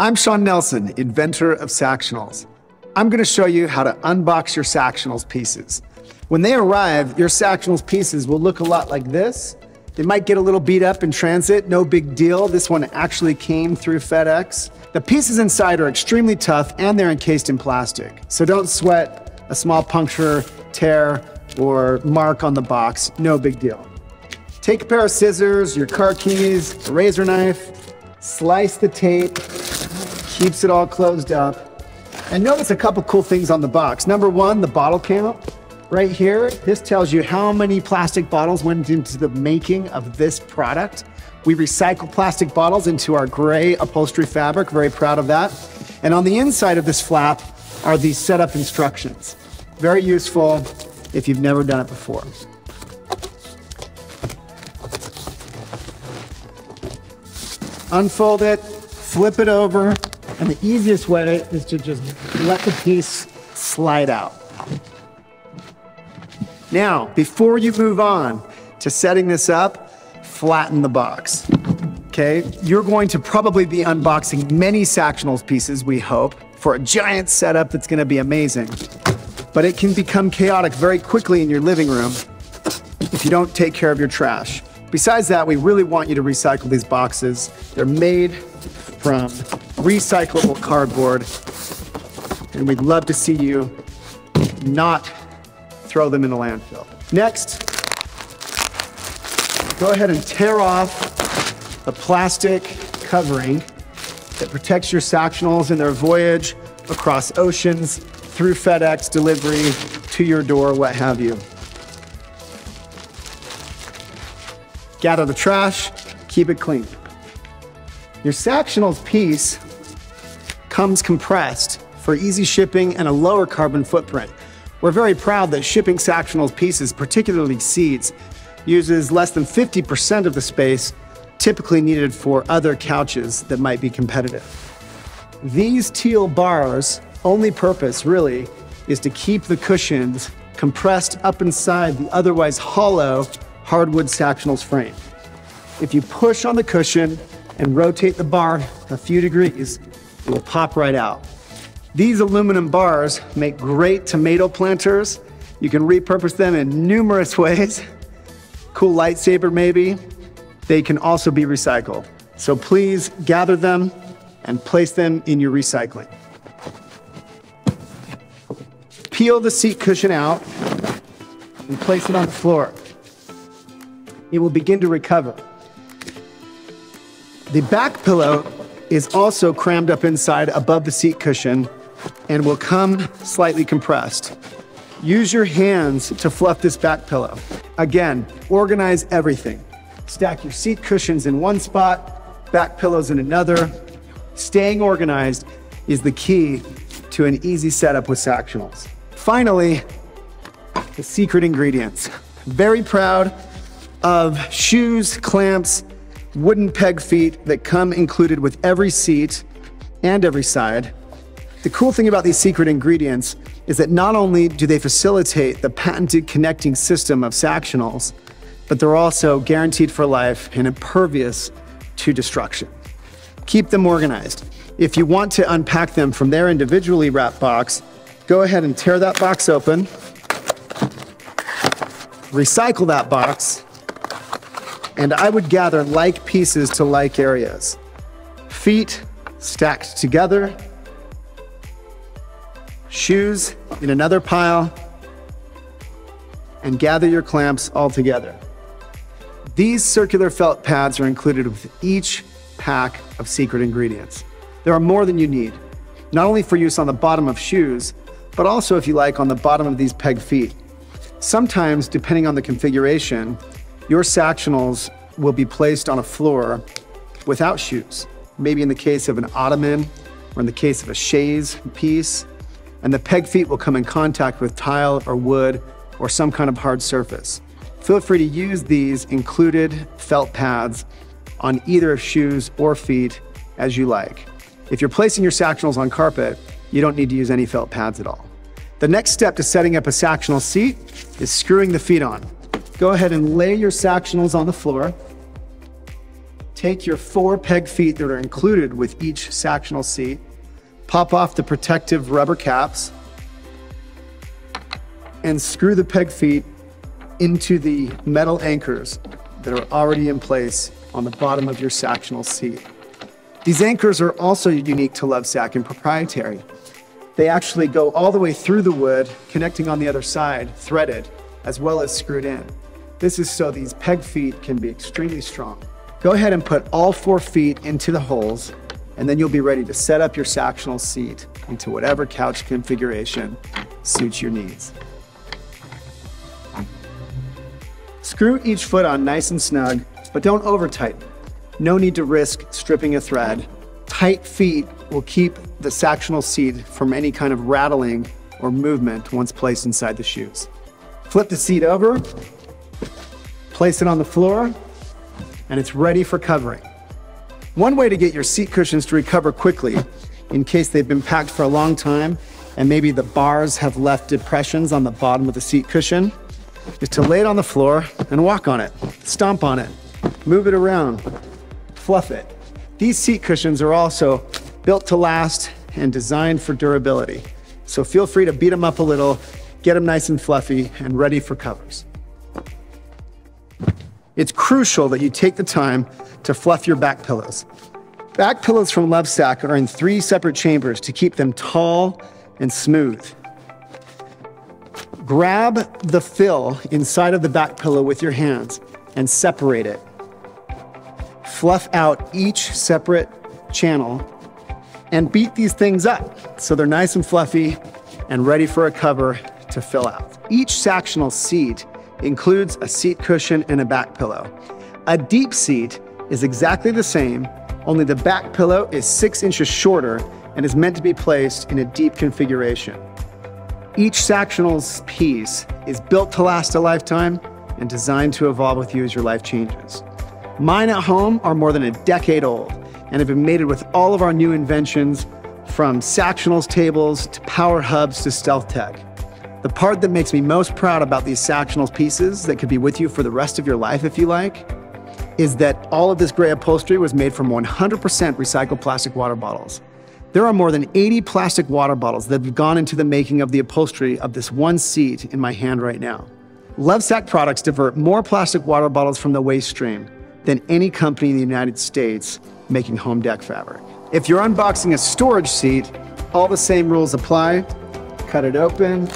I'm Shawn Nelson, inventor of Sactionals. I'm going to show you how to unbox your Sactionals pieces. When they arrive, your Sactionals pieces will look a lot like this. They might get a little beat up in transit, no big deal. This one actually came through FedEx. The pieces inside are extremely tough and they're encased in plastic. So don't sweat a small puncture, tear, or mark on the box, no big deal. Take a pair of scissors, your car keys, a razor knife, slice the tape, keeps it all closed up. And notice a couple cool things on the box. Number one, the bottle count. Right here, this tells you how many plastic bottles went into the making of this product. We recycle plastic bottles into our gray upholstery fabric, very proud of that. And on the inside of this flap are these setup instructions. Very useful if you've never done it before. Unfold it, flip it over, and the easiest way is to just let the piece slide out. Now, before you move on to setting this up, flatten the box. Okay, you're going to probably be unboxing many Sactionals pieces, we hope, for a giant setup that's gonna be amazing. But it can become chaotic very quickly in your living room if you don't take care of your trash. Besides that, we really want you to recycle these boxes. They're made from recyclable cardboard, and we'd love to see you not throw them in the landfill. Next, go ahead and tear off the plastic covering that protects your Sactionals in their voyage across oceans, through FedEx delivery, to your door, what have you. gather the trash, keep it clean. Your Sactionals piece comes compressed for easy shipping and a lower carbon footprint. We're very proud that shipping Sactionals pieces, particularly seats, uses less than 50% of the space typically needed for other couches that might be competitive. These teal bars' only purpose, really, is to keep the cushions compressed up inside the otherwise hollow hardwood Sactionals frame. If you push on the cushion and rotate the bar a few degrees, it will pop right out. These aluminum bars make great tomato planters. You can repurpose them in numerous ways. Cool lightsaber, maybe. They can also be recycled. So please gather them and place them in your recycling. Peel the seat cushion out and place it on the floor it will begin to recover. The back pillow is also crammed up inside above the seat cushion and will come slightly compressed. Use your hands to fluff this back pillow. Again, organize everything. Stack your seat cushions in one spot, back pillows in another. Staying organized is the key to an easy setup with Sactionals. Finally, the secret ingredients. Very proud of shoes, clamps, wooden peg feet that come included with every seat and every side. The cool thing about these secret ingredients is that not only do they facilitate the patented connecting system of Sactionals, but they're also guaranteed for life and impervious to destruction. Keep them organized. If you want to unpack them from their individually wrapped box, go ahead and tear that box open, recycle that box, and I would gather like pieces to like areas. Feet stacked together, shoes in another pile, and gather your clamps all together. These circular felt pads are included with each pack of secret ingredients. There are more than you need, not only for use on the bottom of shoes, but also if you like on the bottom of these peg feet. Sometimes, depending on the configuration, your Sactionals will be placed on a floor without shoes, maybe in the case of an ottoman or in the case of a chaise piece, and the peg feet will come in contact with tile or wood or some kind of hard surface. Feel free to use these included felt pads on either of shoes or feet as you like. If you're placing your Sactionals on carpet, you don't need to use any felt pads at all. The next step to setting up a Sactional seat is screwing the feet on. Go ahead and lay your Sactionals on the floor. take your four peg feet that are included with each Sactional seat, pop off the protective rubber caps, and screw the peg feet into the metal anchors that are already in place on the bottom of your Sactional seat. These anchors are also unique to Lovesac and proprietary. They actually go all the way through the wood, connecting on the other side, threaded, as well as screwed in. This is so these peg feet can be extremely strong. Go ahead and put all four feet into the holes, and then you'll be ready to set up your Sactional seat into whatever couch configuration suits your needs. Screw each foot on nice and snug, but don't over tighten. No need to risk stripping a thread. Tight feet will keep the Sactional seat from any kind of rattling or movement once placed inside the shoes. Flip the seat over, place it on the floor, and it's ready for covering. One way to get your seat cushions to recover quickly, in case they've been packed for a long time and maybe the bars have left depressions on the bottom of the seat cushion, is to lay it on the floor and walk on it, stomp on it, move it around, fluff it. These seat cushions are also built to last and designed for durability. So feel free to beat them up a little, get them nice and fluffy and ready for covers. It's crucial that you take the time to fluff your back pillows. Back pillows from Lovesac are in three separate chambers to keep them tall and smooth. Grab the fill inside of the back pillow with your hands and separate it. Fluff out each separate channel and beat these things up so they're nice and fluffy and ready for a cover to fill out. Each Sactional seat includes a seat cushion and a back pillow. A deep seat is exactly the same, only the back pillow is six inches shorter and is meant to be placed in a deep configuration. Each Sactionals piece is built to last a lifetime and designed to evolve with you as your life changes. Mine at home are more than a decade old and have been mated with all of our new inventions from Sactionals tables to power hubs to stealth tech. The part that makes me most proud about these Sactionals pieces that could be with you for the rest of your life if you like is that all of this gray upholstery was made from 100% recycled plastic water bottles. There are more than 80 plastic water bottles that have gone into the making of the upholstery of this one seat in my hand right now. Lovesac products divert more plastic water bottles from the waste stream than any company in the United States making home deck fabric. If you're unboxing a storage seat, all the same rules apply. Cut it open.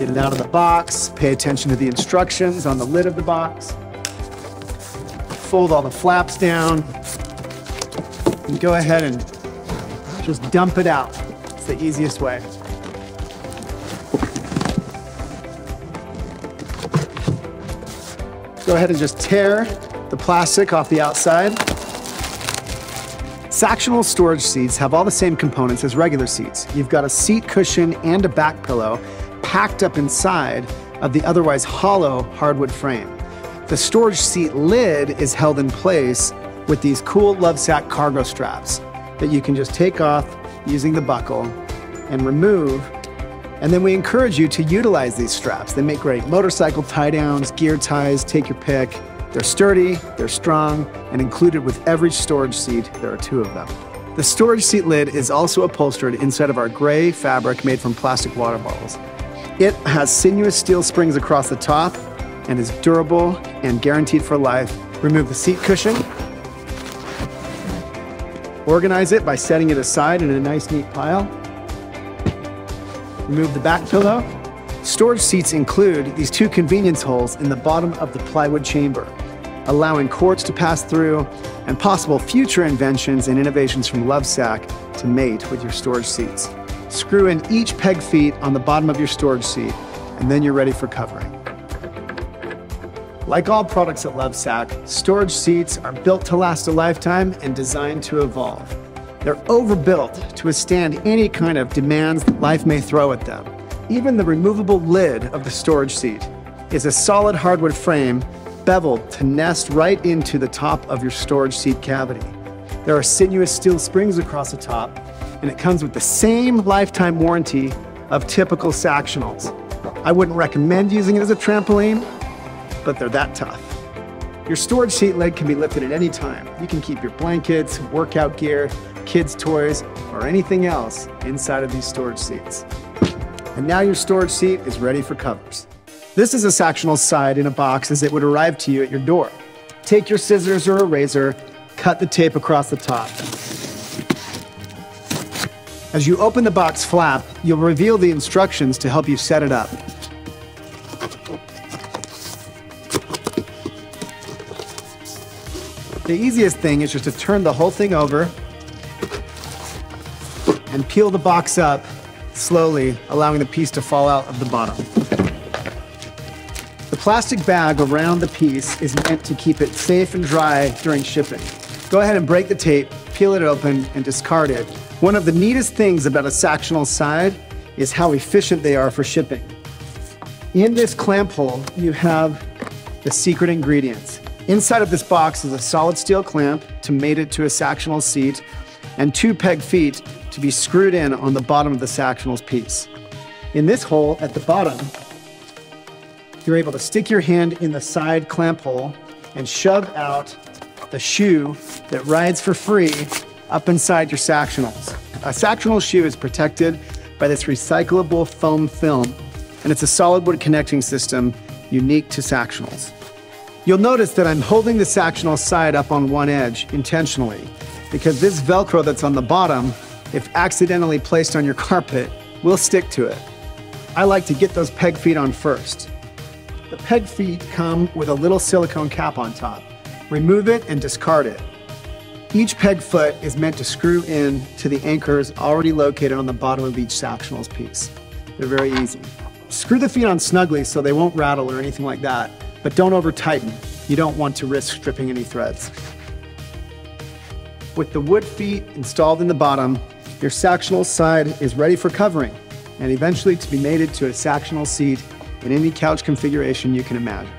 Get it out of the box. Pay attention to the instructions on the lid of the box fold all the flaps down, and go ahead and just dump it out. It's the easiest way. Go ahead and just tear the plastic off the outside. Sactional storage seats have all the same components as regular seats. You've got a seat cushion and a back pillow packed up inside of the otherwise hollow hardwood frame. The storage seat lid is held in place with these cool Lovesac cargo straps that you can just take off using the buckle and remove. And then we encourage you to utilize these straps. They make great motorcycle tie downs, gear ties, take your pick. They're sturdy, they're strong, and included with every storage seat, there are two of them. The storage seat lid is also upholstered inside of our gray fabric made from plastic water bottles. It has sinuous steel springs across the top and is durable and guaranteed for life. Remove the seat cushion. Organize it by setting it aside in a nice neat pile. Remove the back pillow. Storage seats include these two convenience holes in the bottom of the plywood chamber, allowing cords to pass through and possible future inventions and innovations from Lovesac to mate with your storage seats. Screw in each peg feet on the bottom of your storage seat, and then you're ready for covering. Like all products at Lovesac, storage seats are built to last a lifetime and designed to evolve. They're overbuilt to withstand any kind of demands that life may throw at them. Even the removable lid of the storage seat is a solid hardwood frame beveled to nest right into the top of your storage seat cavity. There are sinuous steel springs across the top, and it comes with the same lifetime warranty of typical Sactionals. I wouldn't recommend using it as a trampoline, but they're that tough. Your storage seat leg can be lifted at any time. You can keep your blankets, workout gear, kids' toys, or anything else inside of these storage seats. And now your storage seat is ready for covers. This is a Sactional side in a box as it would arrive to you at your door. Take your scissors or a razor, cut the tape across the top. As you open the box flap, you'll reveal the instructions to help you set it up. The easiest thing is just to turn the whole thing over and peel the box up slowly, allowing the piece to fall out of the bottom. The plastic bag around the piece is meant to keep it safe and dry during shipping. Go ahead and break the tape, peel it open, and discard it. One of the neatest things about a Sactional side is how efficient they are for shipping. In this clamp hole, you have the secret ingredients. Inside of this box is a solid steel clamp to mate it to a Sactional seat and two peg feet to be screwed in on the bottom of the Sactionals piece. In this hole at the bottom, you're able to stick your hand in the side clamp hole and shove out the shoe that rides for free up inside your Sactionals. A Sactional shoe is protected by this recyclable foam film, and it's a solid wood connecting system unique to Sactionals. You'll notice that I'm holding the Sactional side up on one edge intentionally because this Velcro that's on the bottom, if accidentally placed on your carpet, will stick to it. I like to get those peg feet on first. The peg feet come with a little silicone cap on top. Remove it and discard it. Each peg foot is meant to screw in to the anchors already located on the bottom of each Sactionals piece. They're very easy. Screw the feet on snugly so they won't rattle or anything like that but don't over tighten. You don't want to risk stripping any threads. With the wood feet installed in the bottom, your Sactional side is ready for covering and eventually to be mated to a Sactional seat in any couch configuration you can imagine.